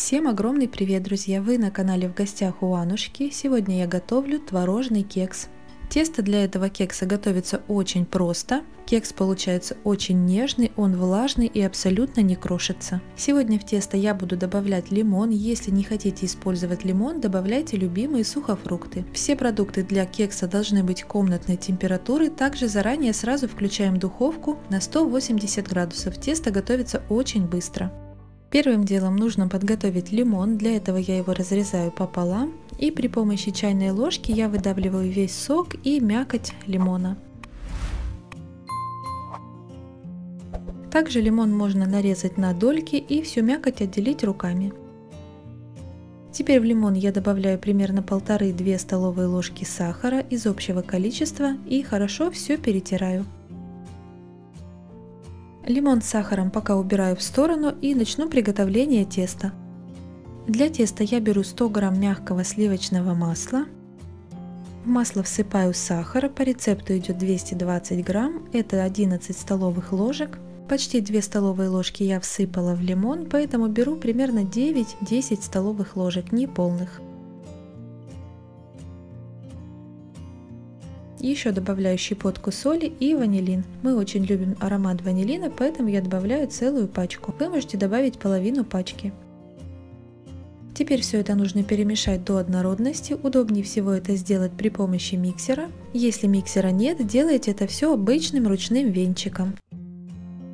Всем огромный привет, друзья! Вы на канале в гостях у Анушки. Сегодня я готовлю творожный кекс. Тесто для этого кекса готовится очень просто. Кекс получается очень нежный, он влажный и абсолютно не крошится. Сегодня в тесто я буду добавлять лимон. Если не хотите использовать лимон, добавляйте любимые сухофрукты. Все продукты для кекса должны быть комнатной температуры. Также заранее сразу включаем духовку на 180 градусов. Тесто готовится очень быстро. Первым делом нужно подготовить лимон, для этого я его разрезаю пополам и при помощи чайной ложки я выдавливаю весь сок и мякоть лимона. Также лимон можно нарезать на дольки и всю мякоть отделить руками. Теперь в лимон я добавляю примерно 1,5-2 столовые ложки сахара из общего количества и хорошо все перетираю. Лимон с сахаром пока убираю в сторону и начну приготовление теста. Для теста я беру 100 грамм мягкого сливочного масла. В масло всыпаю сахар, по рецепту идет 220 грамм, это 11 столовых ложек. Почти 2 столовые ложки я всыпала в лимон, поэтому беру примерно 9-10 столовых ложек, не полных. Еще добавляю щепотку соли и ванилин. Мы очень любим аромат ванилина, поэтому я добавляю целую пачку. Вы можете добавить половину пачки. Теперь все это нужно перемешать до однородности. Удобнее всего это сделать при помощи миксера. Если миксера нет, делайте это все обычным ручным венчиком.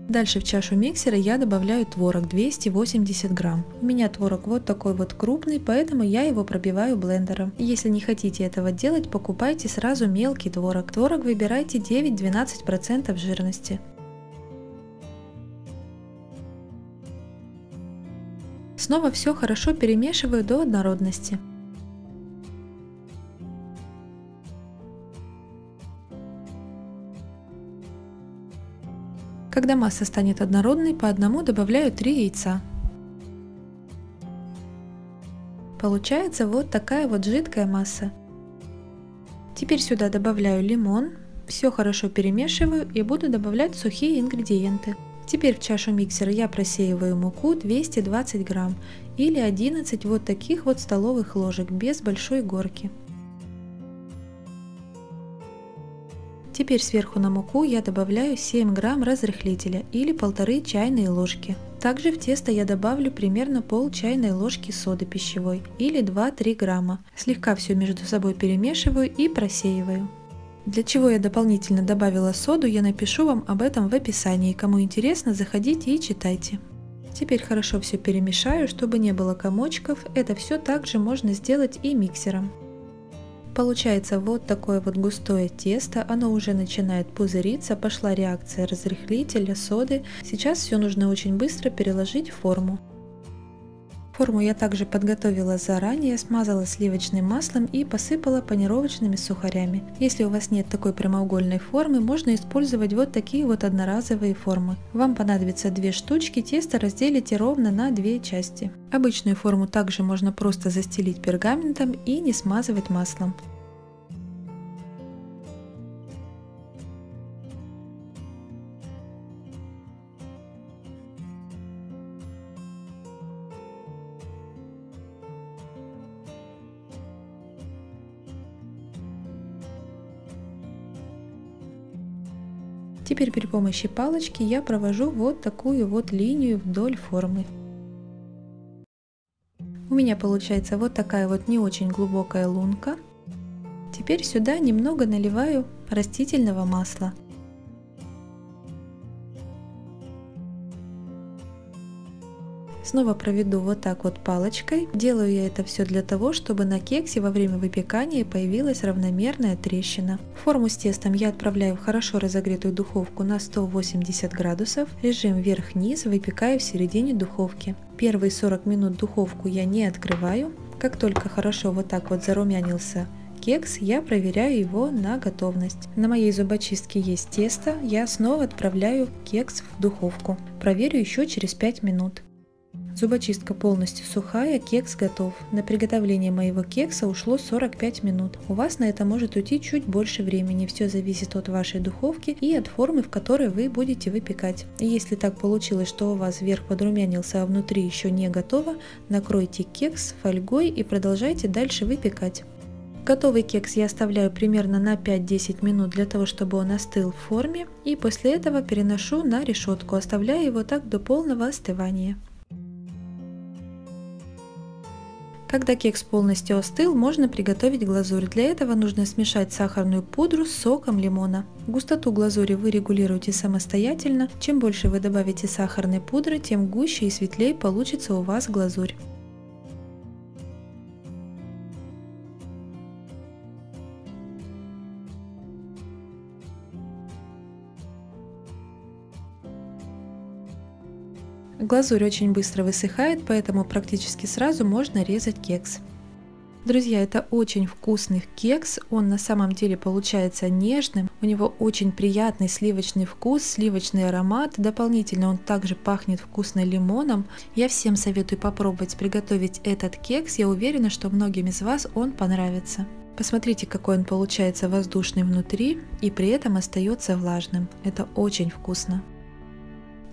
Дальше в чашу миксера я добавляю творог 280 грамм. У меня творог вот такой вот крупный, поэтому я его пробиваю блендером. Если не хотите этого делать, покупайте сразу мелкий творог. Творог выбирайте 9-12% жирности. Снова все хорошо перемешиваю до однородности. Когда масса станет однородной, по одному добавляю 3 яйца. Получается вот такая вот жидкая масса. Теперь сюда добавляю лимон, все хорошо перемешиваю и буду добавлять сухие ингредиенты. Теперь в чашу миксера я просеиваю муку 220 грамм или 11 вот таких вот столовых ложек без большой горки. Теперь сверху на муку я добавляю 7 грамм разрыхлителя или полторы чайные ложки. Также в тесто я добавлю примерно пол чайной ложки соды пищевой или 2-3 грамма. Слегка все между собой перемешиваю и просеиваю. Для чего я дополнительно добавила соду, я напишу вам об этом в описании. Кому интересно, заходите и читайте. Теперь хорошо все перемешаю, чтобы не было комочков. Это все также можно сделать и миксером. Получается вот такое вот густое тесто, оно уже начинает пузыриться, пошла реакция разрыхлителя, соды. Сейчас все нужно очень быстро переложить в форму. Форму я также подготовила заранее, смазала сливочным маслом и посыпала панировочными сухарями. Если у вас нет такой прямоугольной формы, можно использовать вот такие вот одноразовые формы. Вам понадобится две штучки, тесто разделите ровно на две части. Обычную форму также можно просто застелить пергаментом и не смазывать маслом. Теперь при помощи палочки я провожу вот такую вот линию вдоль формы. У меня получается вот такая вот не очень глубокая лунка. Теперь сюда немного наливаю растительного масла. Снова проведу вот так вот палочкой. Делаю я это все для того, чтобы на кексе во время выпекания появилась равномерная трещина. Форму с тестом я отправляю в хорошо разогретую духовку на 180 градусов. Режим вверх-вниз выпекаю в середине духовки. Первые 40 минут духовку я не открываю. Как только хорошо вот так вот зарумянился кекс, я проверяю его на готовность. На моей зубочистке есть тесто, я снова отправляю кекс в духовку. Проверю еще через 5 минут. Зубочистка полностью сухая, кекс готов. На приготовление моего кекса ушло 45 минут. У вас на это может уйти чуть больше времени, все зависит от вашей духовки и от формы, в которой вы будете выпекать. Если так получилось, что у вас верх подрумянился, а внутри еще не готово, накройте кекс фольгой и продолжайте дальше выпекать. Готовый кекс я оставляю примерно на 5-10 минут для того, чтобы он остыл в форме. И после этого переношу на решетку, оставляя его так до полного остывания. Когда кекс полностью остыл, можно приготовить глазурь. Для этого нужно смешать сахарную пудру с соком лимона. Густоту глазури вы регулируете самостоятельно. Чем больше вы добавите сахарной пудры, тем гуще и светлее получится у вас глазурь. Глазурь очень быстро высыхает, поэтому практически сразу можно резать кекс. Друзья, это очень вкусный кекс, он на самом деле получается нежным, у него очень приятный сливочный вкус, сливочный аромат, дополнительно он также пахнет вкусно лимоном. Я всем советую попробовать приготовить этот кекс, я уверена, что многим из вас он понравится. Посмотрите, какой он получается воздушный внутри и при этом остается влажным. Это очень вкусно.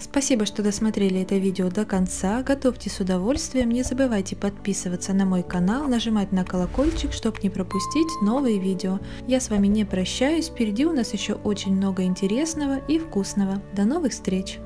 Спасибо, что досмотрели это видео до конца. Готовьте с удовольствием. Не забывайте подписываться на мой канал, нажимать на колокольчик, чтобы не пропустить новые видео. Я с вами не прощаюсь. Впереди у нас еще очень много интересного и вкусного. До новых встреч!